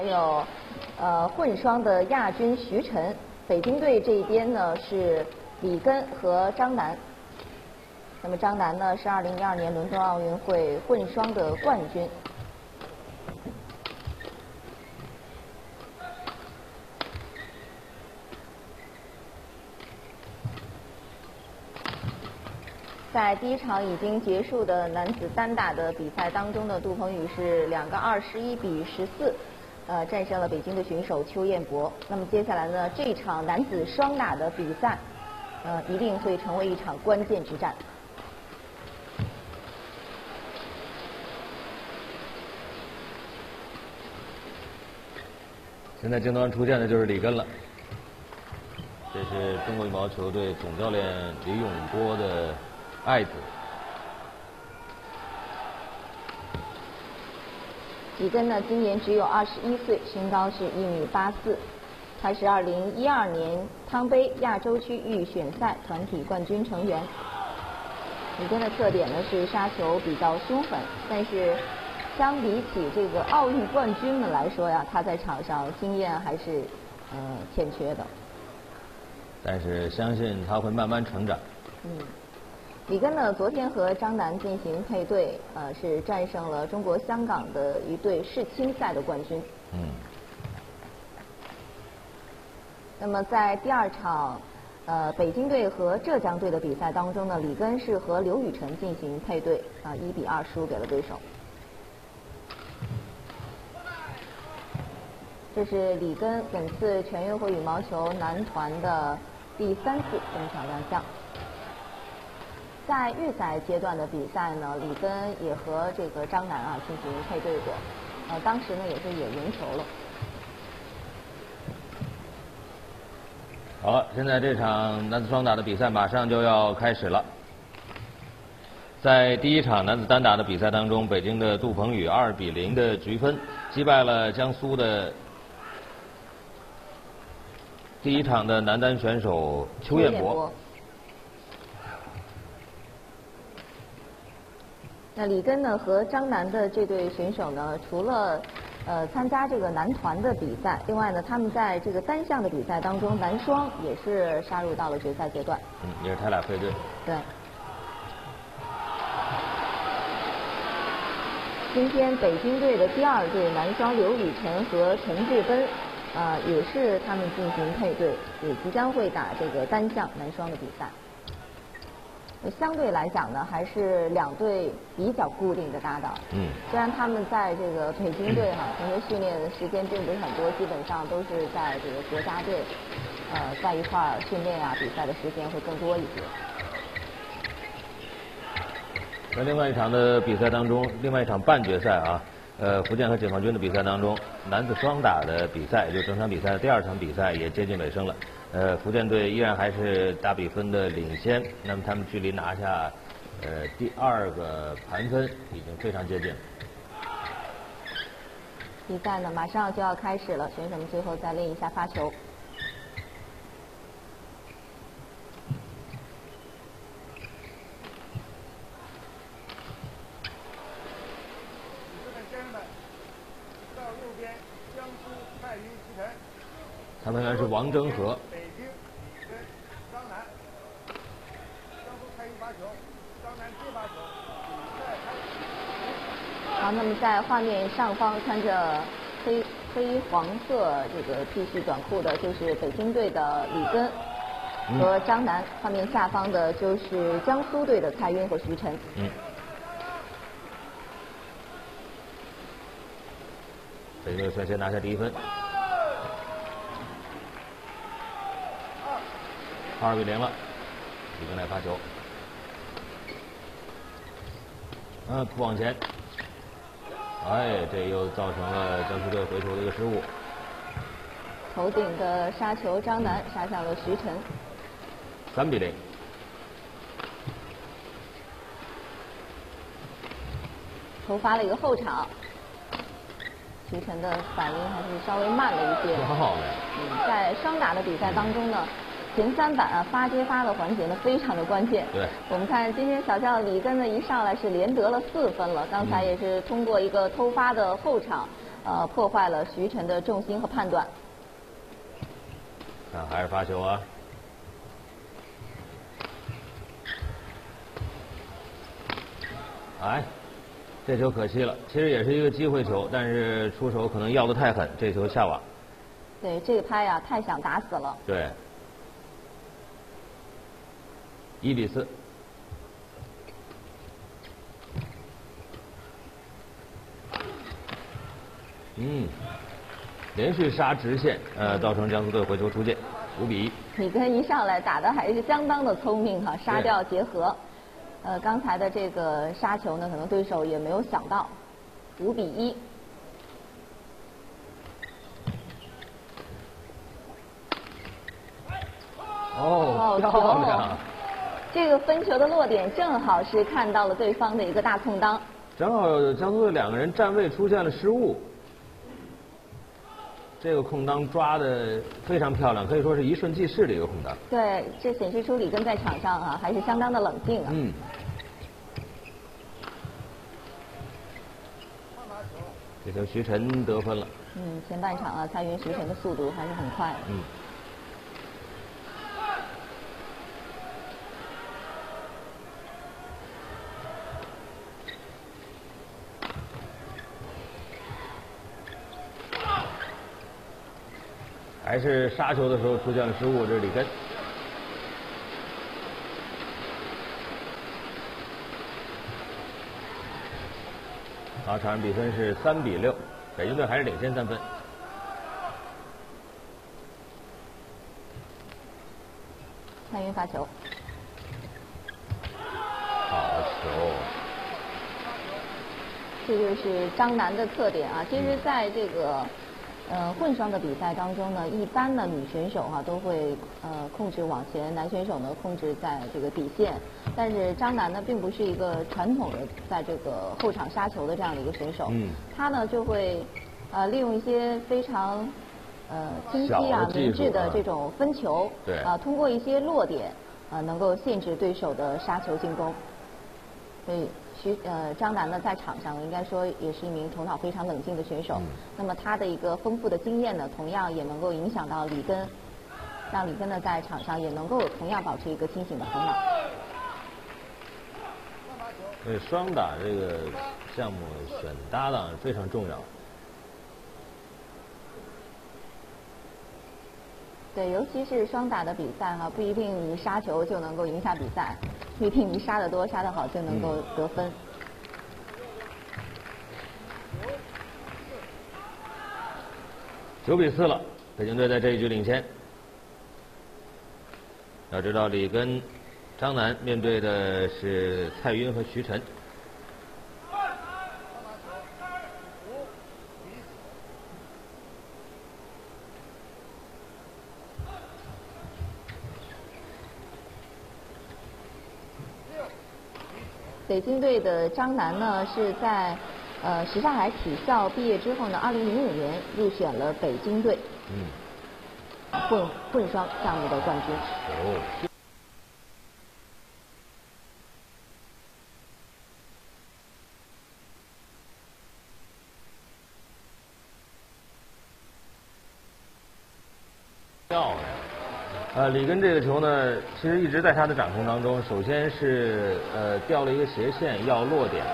还有呃混双的亚军徐晨，北京队这一边呢是李根和张楠。那么张楠呢是2012年伦敦奥运会混双的冠军。在第一场已经结束的男子单打的比赛当中呢，杜鹏宇是两个二十一比十四。呃，战胜了北京的选手邱彦博。那么接下来呢，这场男子双打的比赛，呃，一定会成为一场关键之战。现在镜头上出现的就是李根了，这是中国羽毛球队总教练李永波的爱子。李根呢，今年只有二十一岁，身高是一米八四。他是二零一二年汤杯亚洲区预选赛团体冠军成员。李根的特点呢是杀球比较凶狠，但是相比起这个奥运冠军们来说呀，他在场上经验还是呃欠缺的。但是相信他会慢慢成长。嗯。李根呢，昨天和张楠进行配对，呃，是战胜了中国香港的一对世青赛的冠军。嗯。那么在第二场，呃，北京队和浙江队的比赛当中呢，李根是和刘雨辰进行配对，啊，一比二输给了对手。这是李根本次全运会羽毛球男团的第三次登场亮相。在预赛阶段的比赛呢，李根也和这个张楠啊进行配对过，呃，当时呢也是也赢球了。好，现在这场男子双打的比赛马上就要开始了。在第一场男子单打的比赛当中，北京的杜鹏宇二比零的局分击败了江苏的第一场的男单选手邱彦博。那李根呢和张楠的这对选手呢，除了呃参加这个男团的比赛，另外呢，他们在这个单项的比赛当中，男双也是杀入到了决赛阶段。嗯，也是他俩配对。对。今天北京队的第二对男双刘雨辰和陈志赳，呃，也是他们进行配对，也即将会打这个单项男双的比赛。相对来讲呢，还是两队比较固定的搭档。嗯。虽然他们在这个北京队哈，平时训练的时间并不是很多，基本上都是在这个国家队，呃，在一块儿训练啊，比赛的时间会更多一些。在另外一场的比赛当中，另外一场半决赛啊，呃，福建和解放军的比赛当中，男子双打的比赛，就整场比赛的第二场比赛也接近尾声了。呃，福建队依然还是大比分的领先，那么他们距离拿下呃第二个盘分已经非常接近。比赛呢马上就要开始了，选手们最后再练一下发球。他们员是王征和。好，那么在画面上方穿着黑黑黄色这个 T 恤短裤的，就是北京队的李根和张楠；画面下方的就是江苏队的蔡赟和徐晨。嗯。北京队率先拿下第一分。二比零了，李根来发球。嗯，扑往前。哎，这又造成了江苏队回球的一个失误。头顶的杀球，张楠杀向了徐晨。三比零。头发了一个后场，徐晨的反应还是稍微慢了一些。好嗯，在双打的比赛当中呢。前三板啊发接发的环节呢非常的关键。对。我们看今天小将李根呢一上来是连得了四分了，刚才也是通过一个偷发的后场，呃，破坏了徐晨的重心和判断。看，还是发球啊！哎，这球可惜了，其实也是一个机会球，但是出手可能要的太狠，这球下网。对，这个拍呀，太想打死了。对，一比四。嗯，连续杀直线，呃，造成江苏队回球出界，五比一。你跟一上来打的还是相当的聪明哈，杀掉结合。呃，刚才的这个杀球呢，可能对手也没有想到，五比一。哦，漂亮！这个分球的落点正好是看到了对方的一个大空当。正好江苏队两个人站位出现了失误。这个空当抓的非常漂亮，可以说是一瞬即逝的一个空当。对，这显示出李根在场上啊，还是相当的冷静啊。嗯。这球徐晨得分了。嗯，前半场啊，蔡云徐晨的速度还是很快。嗯。还是杀球的时候出现了失误，这是李根。好，场上比分是三比六，北京队还是领先三分。蔡云发球，好球！这就是张楠的特点啊，其实在这个。呃，混双的比赛当中呢，一般的女选手哈都会呃控制网前，男选手呢控制在这个底线。但是张楠呢，并不是一个传统的在这个后场杀球的这样的一个选手。嗯。他呢就会呃利用一些非常呃清晰啊明智的这种分球。对。啊，通过一些落点啊，能够限制对手的杀球进攻。所以。徐呃张楠呢，在场上应该说也是一名头脑非常冷静的选手。那么他的一个丰富的经验呢，同样也能够影响到李根，让李根呢在场上也能够同样保持一个清醒的头脑。对双打这个项目选搭档非常重要。对，尤其是双打的比赛哈，不一定你杀球就能够赢下比赛，不一定你杀的多、杀的好就能够得分。九比四了，北京队在这一局领先。要知道李根、张楠面对的是蔡赟和徐晨。北京队的张楠呢，是在呃什刹海体校毕业之后呢，二零零五年入选了北京队，嗯，混混双项目的冠军。哦。李，根这个球呢，其实一直在他的掌控当中。首先是呃掉了一个斜线要落点，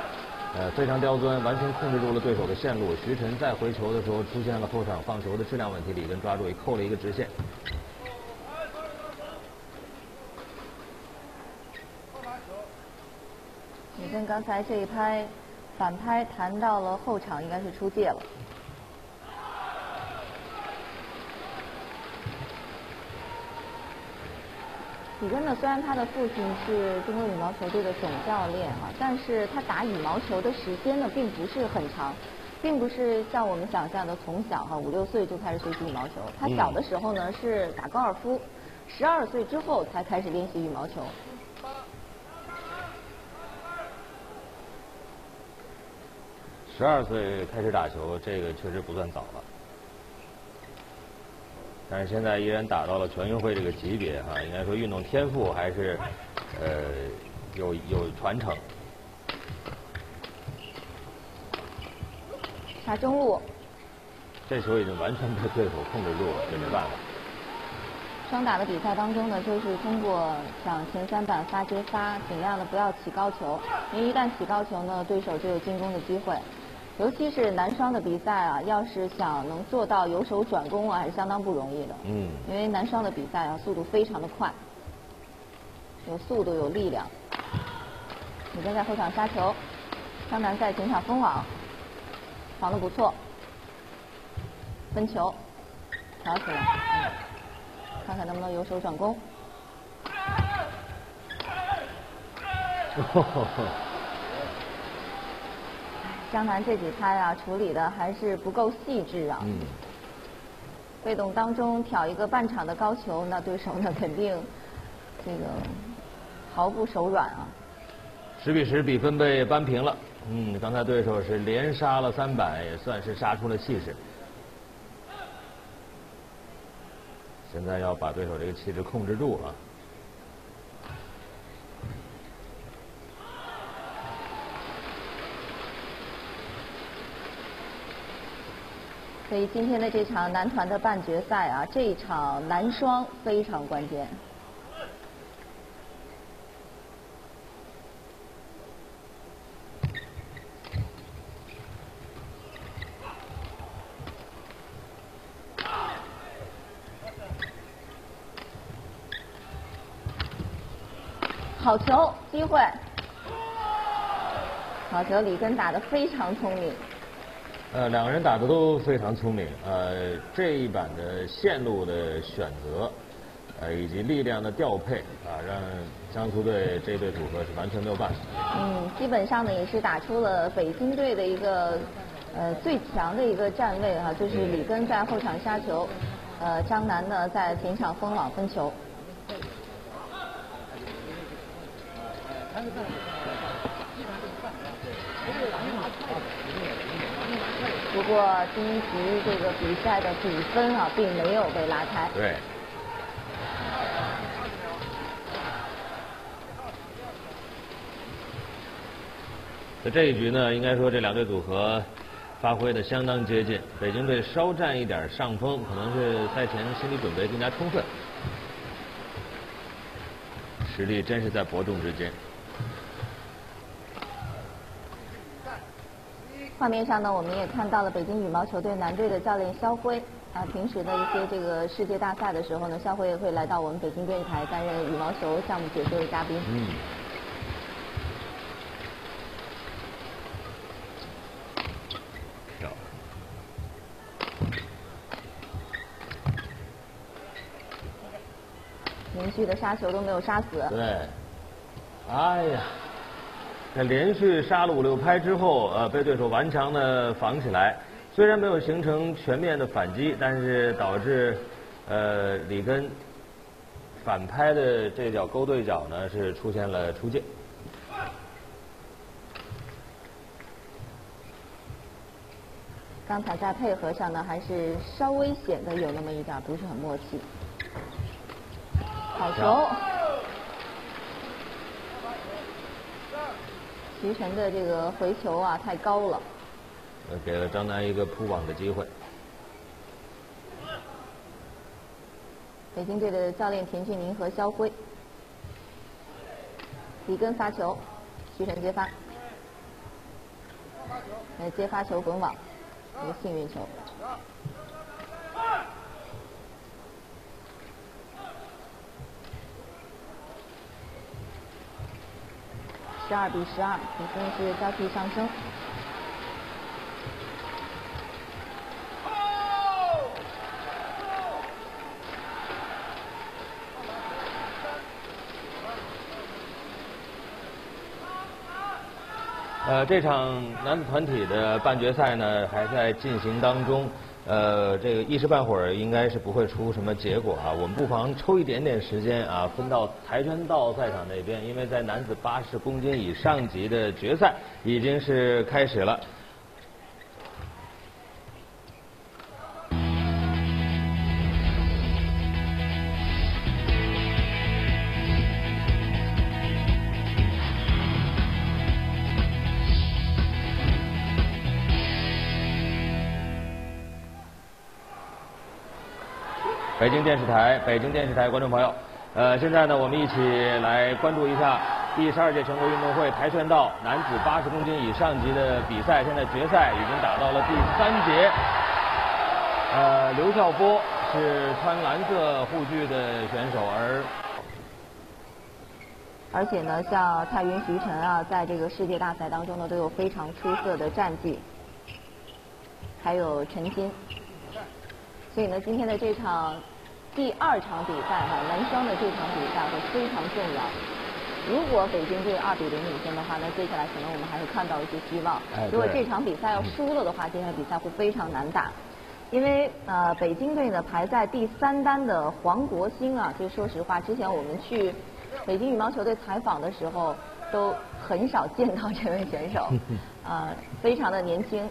呃非常刁钻，完全控制住了对手的线路。徐晨再回球的时候出现了后场放球的质量问题，里根抓住也扣了一个直线。里根刚才这一拍反拍弹到了后场，应该是出界了。李根呢，虽然他的父亲是中国羽毛球队的总教练啊，但是他打羽毛球的时间呢，并不是很长，并不是像我们想象的从小哈五六岁就开始学习羽毛球。他小的时候呢是打高尔夫，十二岁之后才开始练习羽毛球。十二岁开始打球，这个确实不算早了。但是现在依然打到了全运会这个级别哈，应该说运动天赋还是呃有有传承。打中路，这球已经完全被对手控制住了，也没办法。双打的比赛当中呢，就是通过抢前三板发接发，尽量的不要起高球，因为一旦起高球呢，对手就有进攻的机会。尤其是男双的比赛啊，要是想能做到由守转攻啊，还是相当不容易的。嗯。因为男双的比赛啊，速度非常的快，有速度有力量。李根在后场杀球，张楠在前场封网，防的不错，分球，挑起来。看看能不能由守转攻。江南这几拍啊，处理的还是不够细致啊。嗯。被动当中挑一个半场的高球，那对手呢肯定这个毫不手软啊。十比十，比分被扳平了。嗯，刚才对手是连杀了三板，也算是杀出了气势。现在要把对手这个气质控制住啊！所以今天的这场男团的半决赛啊，这一场男双非常关键。好球，机会！好球，李根打的非常聪明。呃，两个人打的都非常聪明。呃，这一版的线路的选择，呃，以及力量的调配，啊，让江苏队这对组合是完全没有办法。嗯，基本上呢也是打出了北京队的一个呃最强的一个站位哈，就是李根在后场杀球，呃，张楠呢在前场封网分球。不不过第一局这个比赛的比分啊，并没有被拉开。对。在这一局呢，应该说这两队组合发挥的相当接近。北京队稍占一点上风，可能是赛前心理准备更加充分，实力真是在伯仲之间。画面上呢，我们也看到了北京羽毛球队男队的教练肖辉啊。平时的一些这个世界大赛的时候呢，肖辉也会来到我们北京电视台担任羽毛球项目解说的嘉宾。嗯。连续的杀球都没有杀死。对。哎呀。在连续杀了五六拍之后，呃，被对手顽强的防起来，虽然没有形成全面的反击，但是导致呃里根反拍的这脚勾对角呢是出现了出界。刚才在配合上呢，还是稍微显得有那么一点不是很默契。好球。徐晨的这个回球啊，太高了。呃，给了张楠一个扑网的机会。北京队的教练田俊宁和肖辉，里根发球，徐晨接发，呃，接发球滚网，一个幸运球。十二比十二，比分是交替上升。呃，这场男子团体的半决赛呢，还在进行当中。呃，这个一时半会儿应该是不会出什么结果啊。我们不妨抽一点点时间啊，分到跆拳道赛场那边，因为在男子八十公斤以上级的决赛已经是开始了。北京电视台，北京电视台观众朋友，呃，现在呢，我们一起来关注一下第十二届全国运动会跆拳道男子八十公斤以上级的比赛。现在决赛已经打到了第三节，呃，刘晓波是穿蓝色护具的选手，而而且呢，像蔡云、徐晨啊，在这个世界大赛当中呢，都有非常出色的战绩。还有陈金，所以呢，今天的这场第二场比赛哈，男双的这场比赛会非常重要。如果北京队二比零领先的话，那接下来可能我们还会看到一些希望。如果这场比赛要输了的话，接下来比赛会非常难打。因为呃，北京队呢排在第三单的黄国兴啊，就说实话，之前我们去北京羽毛球队采访的时候，都很少见到这位选手，啊，非常的年轻。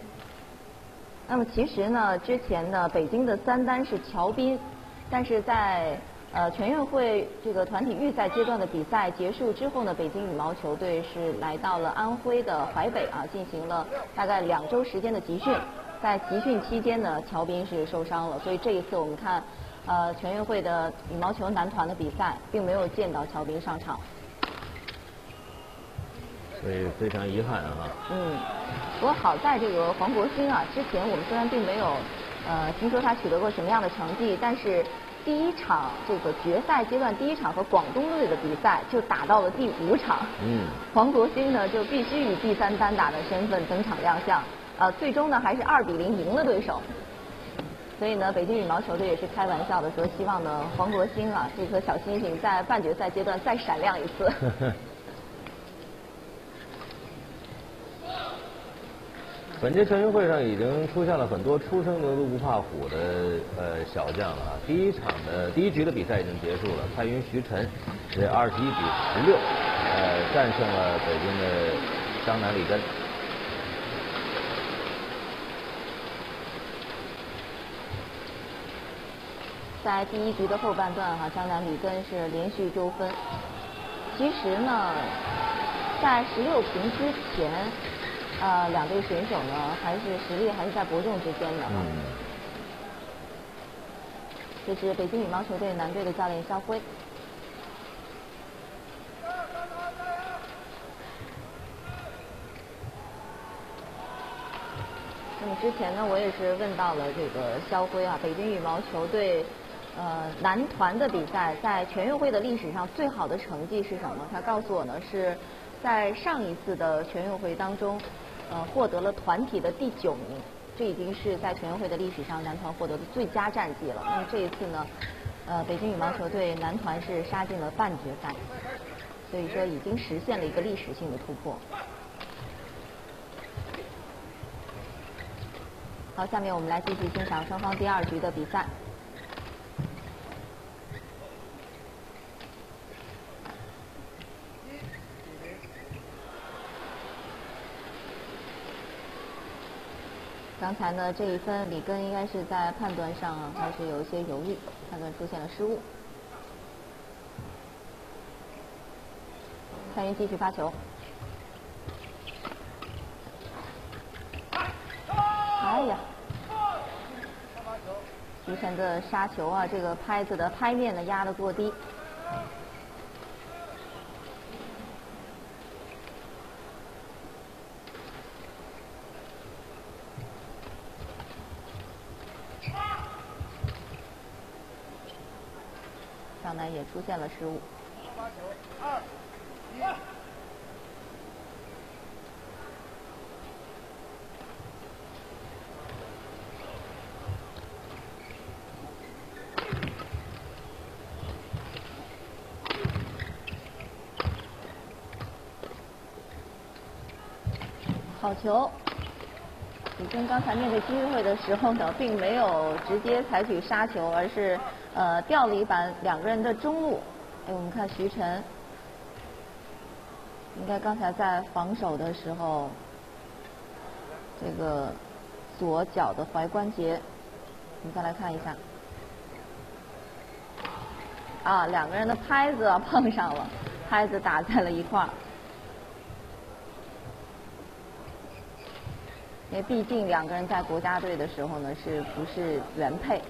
那么其实呢，之前呢，北京的三单是乔斌，但是在呃全运会这个团体预赛阶段的比赛结束之后呢，北京羽毛球队是来到了安徽的淮北啊，进行了大概两周时间的集训。在集训期间呢，乔斌是受伤了，所以这一次我们看呃全运会的羽毛球男团的比赛，并没有见到乔斌上场。所以非常遗憾啊。嗯，不过好在这个黄国兴啊，之前我们虽然并没有呃听说他取得过什么样的成绩，但是第一场这个决赛阶段第一场和广东队的比赛就打到了第五场。嗯。黄国兴呢就必须以第三单打的身份登场亮相，呃，最终呢还是二比零赢了对手。所以呢，北京羽毛球队也是开玩笑的说，希望呢黄国兴啊这颗小星星在半决赛阶段再闪亮一次。本届全运会上已经出现了很多初生牛犊不怕虎的呃小将了啊！第一场的第一局的比赛已经结束了，蔡云、徐晨是二十一比十六，呃战胜了北京的张楠、李根。在第一局的后半段哈，张楠、李根是连续丢分。其实呢，在十六平之前。呃，两队选手呢，还是实力还是在伯仲之间的。嗯。这是北京羽毛球队男队的教练肖辉。那么之前呢，我也是问到了这个肖辉啊，北京羽毛球队呃男团的比赛在全运会的历史上最好的成绩是什么？他告诉我呢，是在上一次的全运会当中。呃，获得了团体的第九名，这已经是在全运会的历史上男团获得的最佳战绩了。那么这一次呢，呃，北京羽毛球队男团是杀进了半决赛，所以说已经实现了一个历史性的突破。好，下面我们来继续欣赏双方第二局的比赛。刚才呢，这一分李根应该是在判断上还是有一些犹豫，判断出现了失误。蔡云继续发球。哎呀！徐晨的杀球啊，这个拍子的拍面呢压得过低。也出现了失误。好球！李根刚才面对机会的时候呢，并没有直接采取杀球，而是。呃，调了一板两个人的中路。哎，我们看徐晨，应该刚才在防守的时候，这个左脚的踝关节，我们再来看一下。啊，两个人的拍子碰上了，拍子打在了一块儿。因为毕竟两个人在国家队的时候呢，是不是原配？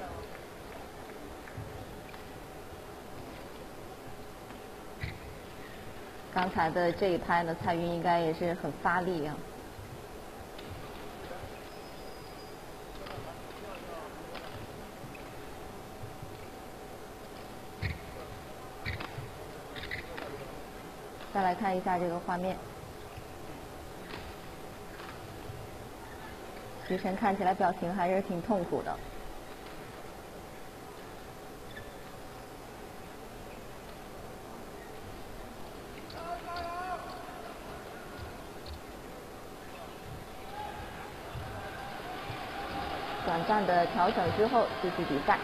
刚才的这一拍呢，蔡云应该也是很发力啊。再来看一下这个画面，徐晨看起来表情还是挺痛苦的。短暂的调整之后，继续比赛。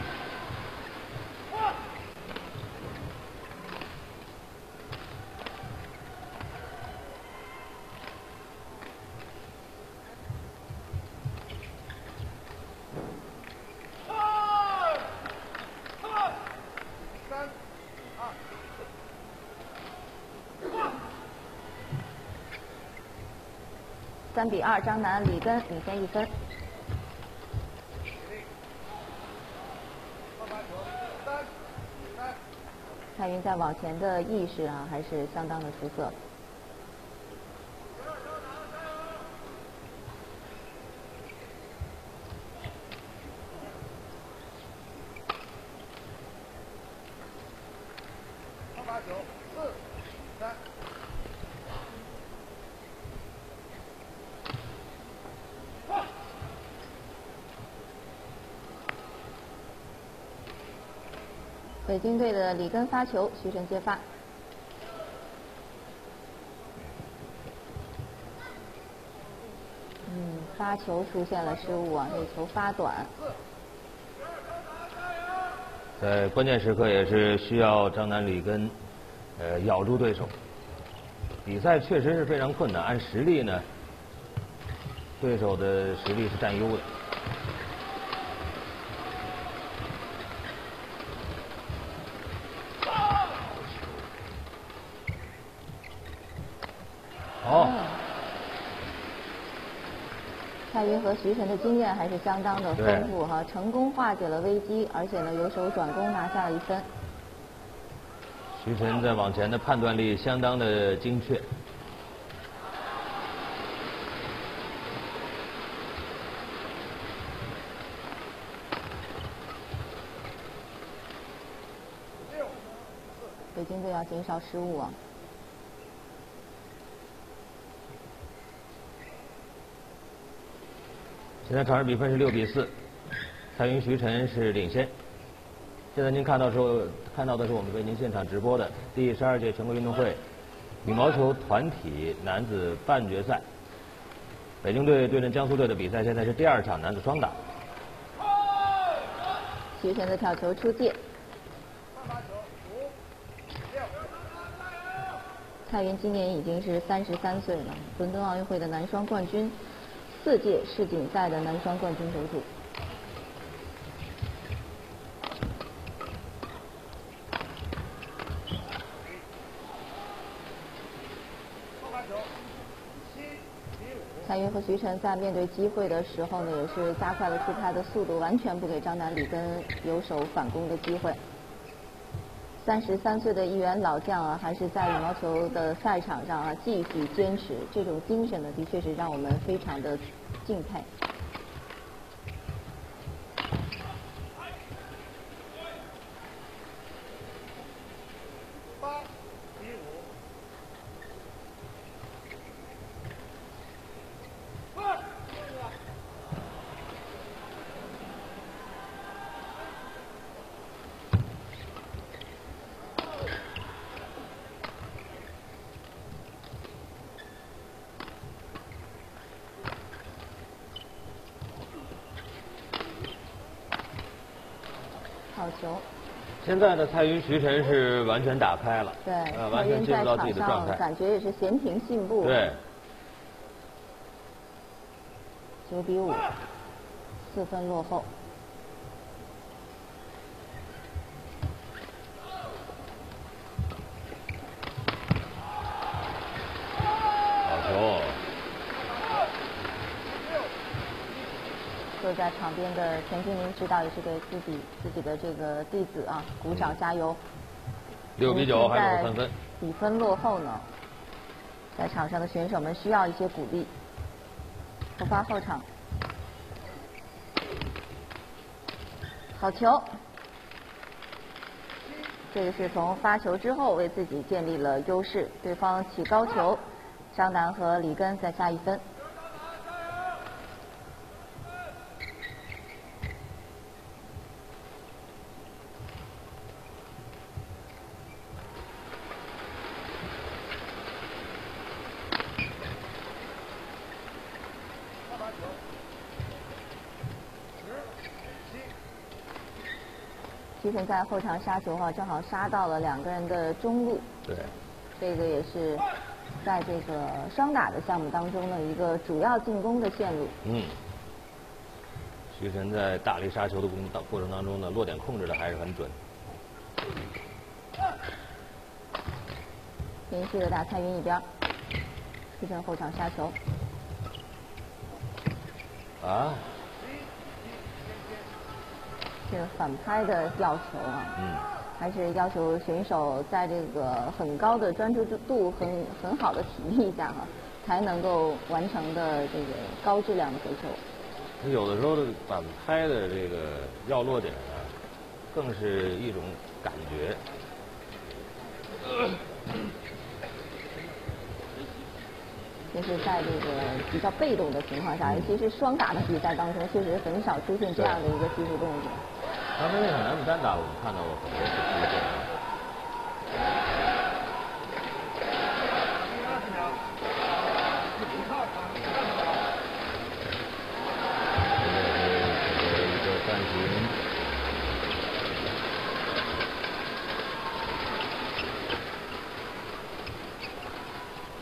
三比二，张楠、李根领先一分。蔡云在往前的意识啊，还是相当的出色。北京队的李根发球，徐晨接发。发球出现了失误啊，这球发短。在关键时刻也是需要张楠、李根，呃，咬住对手。比赛确实是非常困难，按实力呢，对手的实力是占优的。徐晨的经验还是相当的丰富哈，成功化解了危机，而且呢，由手转攻拿下了一分。徐晨在往前的判断力相当的精确。北京队要减少失误啊。现在场上比分是六比四，蔡云、徐晨是领先。现在您看到时候看到的是我们为您现场直播的第十二届全国运动会羽毛球团体男子半决赛，北京队对阵江苏队的比赛，现在是第二场男子双打。徐晨的跳球出界。蔡云今年已经是三十三岁了，伦敦奥运会的男双冠军。四届世锦赛的男双冠军得主。蔡云和徐晨在面对机会的时候呢，也是加快了出拍的速度，完全不给张楠、李根有手反攻的机会。三十三岁的一员老将啊，还是在羽毛球的赛场上啊继续坚持，这种精神呢，的确是让我们非常的敬佩。球，现在的蔡云、徐晨是完全打开了，对，呃，完全进入到自己的状态，感觉也是闲庭信步。对，九比五，四分落后。坐在场边的田金明指导也是给自己自己的这个弟子啊鼓掌加油。六比九还有三分。比分落后呢，在场上的选手们需要一些鼓励。突发后场，好球！这个是从发球之后为自己建立了优势，对方起高球，张楠和李根再下一分。徐晨在后场杀球哈，正好杀到了两个人的中路。对。这个也是在这个双打的项目当中的一个主要进攻的线路。嗯。徐晨在大力杀球的过当过程当中呢，落点控制的还是很准。连续的打蔡云一边，徐晨后场杀球。啊。这个反拍的要求啊，嗯，还是要求选手在这个很高的专注度、很很好的体力下哈，才能够完成的这个高质量的回球。有的时候的反拍的这个要落点啊，更是一种感觉。就是在这个比较被动的情况下，尤其是双打的比赛当中，确实很少出现这样的一个技术动作。刚才那场男子单打，我们看到过很多次机会。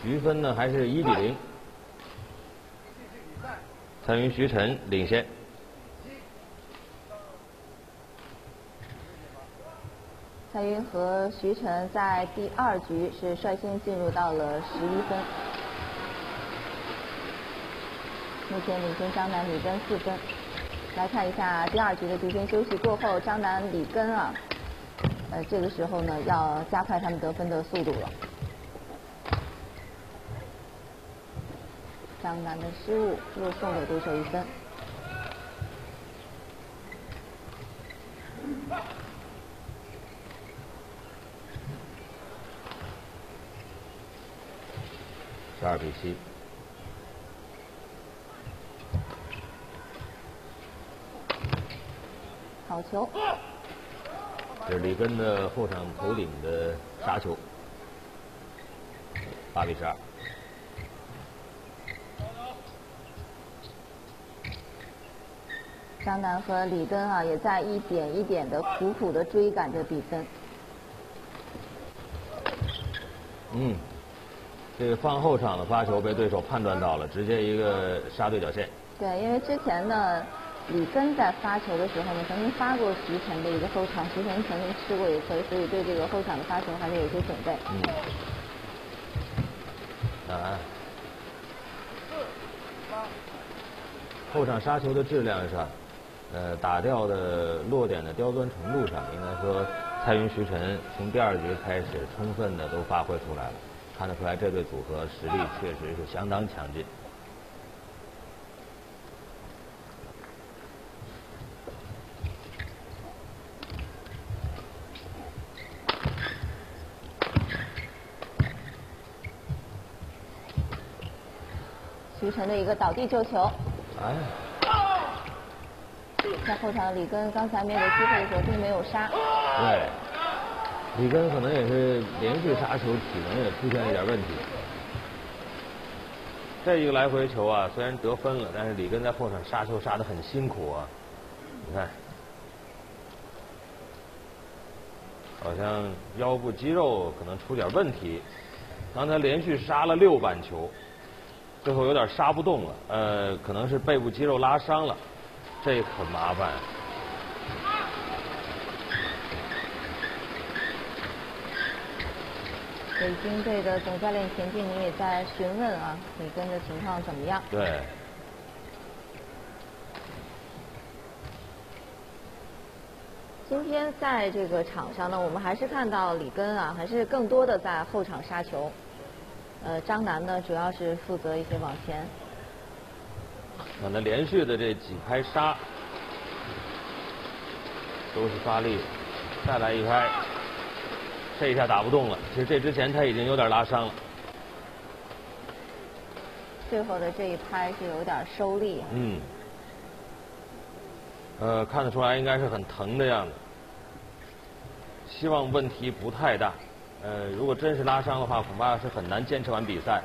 局分呢还是一比零，蔡云徐晨领先。和徐晨在第二局是率先进入到了十一分，目前领先张楠、李根四分。来看一下第二局的局间休息过后，张楠、李根啊，呃，这个时候呢要加快他们得分的速度了。张楠的失误又送给对手一分。二比七，好球！这是里根的后场头顶的杀球，八比十二。张楠和里根啊，也在一点一点的苦苦的追赶着比分。嗯。这个放后场的发球被对手判断到了，直接一个杀对角线。对，因为之前呢，李根在发球的时候呢，曾经发过徐晨的一个后场，徐晨曾经吃过一次，所以对这个后场的发球还是有些准备。嗯。啊。后场杀球的质量上，呃，打掉的落点的刁钻程度上，应该说蔡云、徐晨从第二局开始充分的都发挥出来了。看得出来，这对组合实力确实是相当强劲。徐晨的一个倒地救球。哎。在后场，李根刚才面对机会的时候并没有杀。对。李根可能也是连续杀球，体能也出现一点问题。这一个来回球啊，虽然得分了，但是李根在后场杀球杀的很辛苦啊。你看，好像腰部肌肉可能出点问题。刚才连续杀了六板球，最后有点杀不动了，呃，可能是背部肌肉拉伤了，这很麻烦。北京队的总教练田径宁也在询问啊，李根的情况怎么样？对。今天在这个场上呢，我们还是看到李根啊，还是更多的在后场杀球。呃，张楠呢主要是负责一些往前。可能连续的这几拍杀都是发力，再来一拍，这一下打不动了。其实这之前他已经有点拉伤了。最后的这一拍是有点收力。嗯。呃，看得出来应该是很疼的样子。希望问题不太大。呃，如果真是拉伤的话，恐怕是很难坚持完比赛。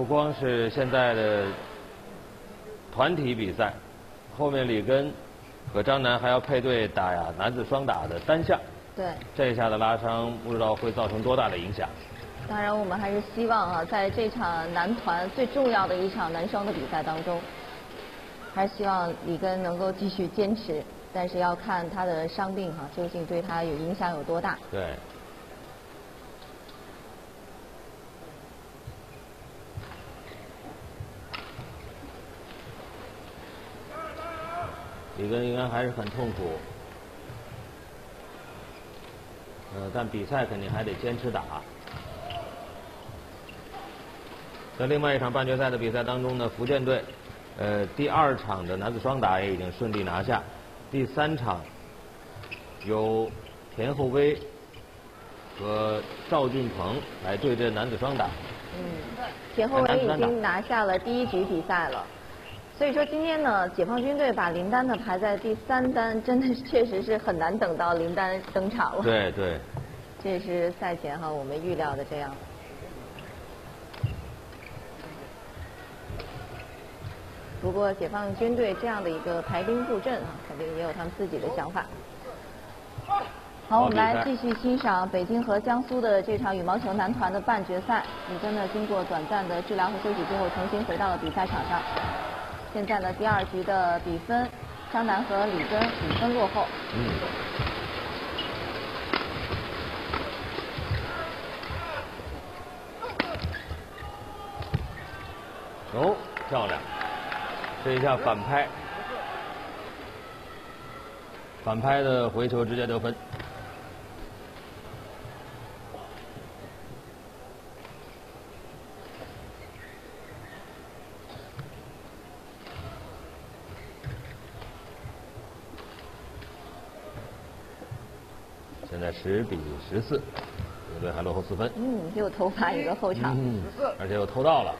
不光是现在的团体比赛，后面李根和张楠还要配对打呀男子双打的单项。对。这一下的拉伤，不知道会造成多大的影响。当然，我们还是希望啊，在这场男团最重要的一场男双的比赛当中，还是希望李根能够继续坚持。但是要看他的伤病哈，究竟对他有影响有多大。对。里根应该还是很痛苦。呃，但比赛肯定还得坚持打。在另外一场半决赛的比赛当中呢，福建队，呃，第二场的男子双打也已经顺利拿下，第三场由田厚威和赵俊鹏来对阵男子双打。嗯，田厚威已经拿下了第一局比赛了，所以说今天呢，解放军队把林丹呢排在第三单，真的确实是很难等到林丹登场了。对对。这是赛前哈我们预料的这样。不过，解放军队这样的一个排兵布阵啊，肯定也有他们自己的想法。好，我们来继续欣赏北京和江苏的这场羽毛球男团的半决赛。李真呢，经过短暂的治疗和休息之后，重新回到了比赛场上。现在呢，第二局的比分，张楠和李根五分落后。嗯。哦，漂亮。这一下反拍，反拍的回球直接得分。现在十比十四，球队还落后四分。嗯，又偷发一个后场。嗯，而且又偷到了。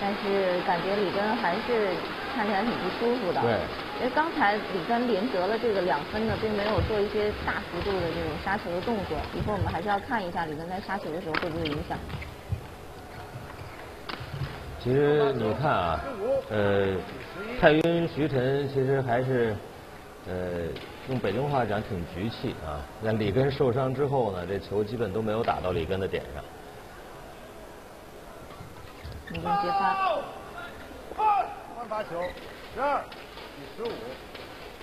但是感觉里根还是看起来挺不舒服的。对。因为刚才里根连得了这个两分呢，并没有做一些大幅度的这种杀球的动作。一会儿我们还是要看一下里根在杀球的时候会不会影响。其实你看啊，呃，蔡云、徐晨其实还是，呃，用北京话讲挺局气啊。那里根受伤之后呢，这球基本都没有打到里根的点上。李根接发，换发球，十二比十五。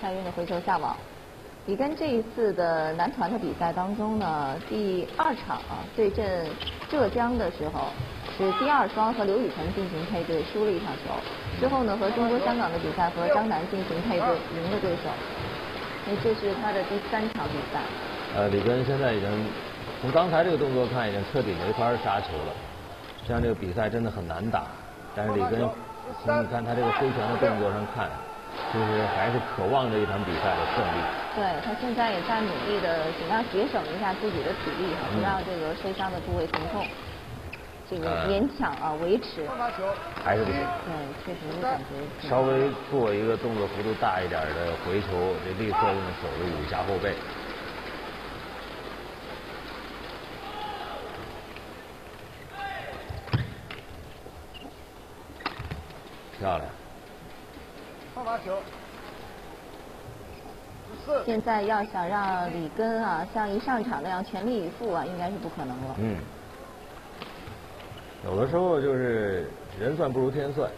蔡云的回球下网。李根这一次的男团的比赛当中呢，第二场啊对阵浙江的时候，是第二双和刘雨辰进行配对，输了一场球。之后呢，和中国香港的比赛和张楠进行配对，赢了对手。那这是他的第三场比赛。呃，李根现在已经从刚才这个动作看，已经彻底没法杀球了。像这个比赛真的很难打，但是李根，从你看他这个挥拳的动作上看，就是还是渴望着一场比赛的胜利。对他现在也在努力的尽量节省一下自己的体力哈，不让这个受伤的部位疼痛，这个勉强啊维持。还是不行。对，确实感觉。稍微做一个动作幅度大一点的回球，就立刻用手就捂一下后背。漂亮！放发球。现在要想让里根啊，像一上场那样全力以赴啊，应该是不可能了。嗯。有的时候就是人算不如天算，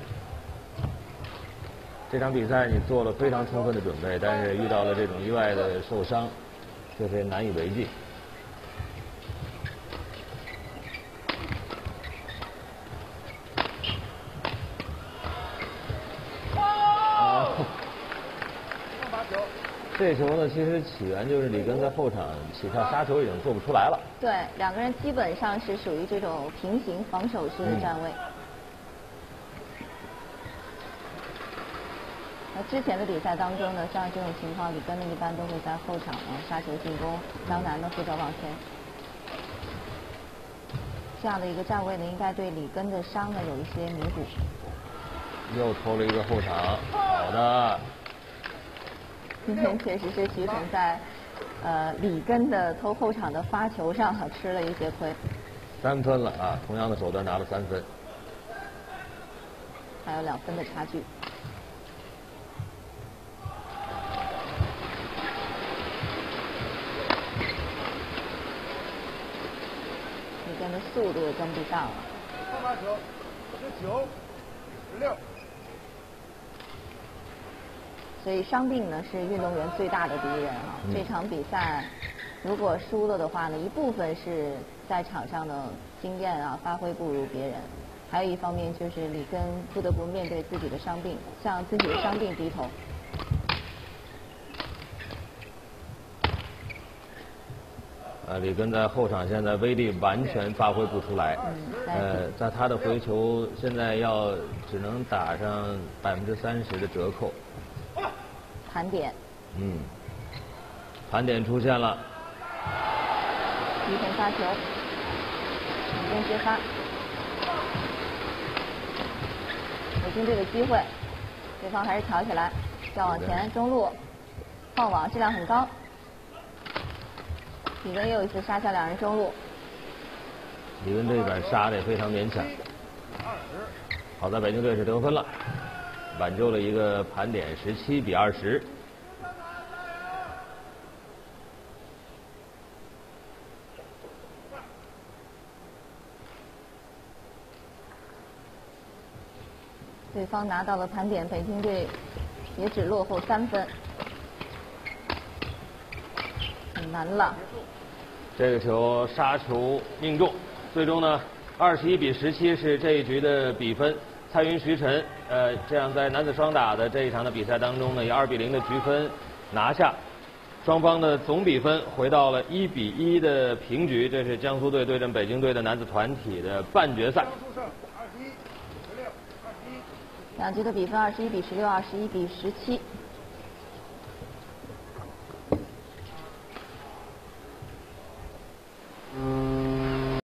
这场比赛你做了非常充分的准备，但是遇到了这种意外的受伤，确实也难以为继。这球呢，其实起源就是里根在后场起跳杀球已经做不出来了。对，两个人基本上是属于这种平行防守式的站位。那之前的比赛当中呢，像这种情况，李根呢一般都会在后场呢杀球进攻，张楠呢负责往前。这样的一个站位呢，应该对李根的伤呢有一些弥补。又偷了一个后场，好的。今天确实是徐晨在呃里根的偷后场的发球上吃了一些亏。三分了啊，同样的手段拿了三分。还有两分的差距。里根的速度也跟不上了。三发球，十九，十六。所以伤病呢是运动员最大的敌人啊！这场比赛如果输了的话呢，一部分是在场上的经验啊发挥不如别人，还有一方面就是里根不得不面对自己的伤病，向自己的伤病低头。呃，里根在后场现在威力完全发挥不出来，呃，在他的回球现在要只能打上百分之三十的折扣。盘点。嗯，盘点出现了。提前发球，李根接发。北京队的机会，对方还是挑起来，再往前中路，放网质量很高。李文又一次杀下两人中路。李文这一板杀的也非常勉强。好在北京队是得分了。挽救了一个盘点，十七比二十。对方拿到了盘点，北京队也只落后三分，很难了。这个球杀球命中，最终呢，二十一比十七是这一局的比分。蔡云、徐晨，呃，这样在男子双打的这一场的比赛当中呢，以二比零的局分拿下，双方的总比分回到了一比一的平局。这是江苏队对阵北京队的男子团体的半决赛。两局的比分二十一比十六，二十一比十七。